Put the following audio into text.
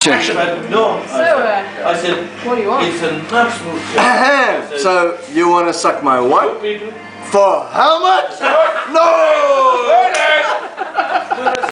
Objection. No, I said, uh, I said, What do you want? it's an absolute said, so you want to suck my wife? For how much? No!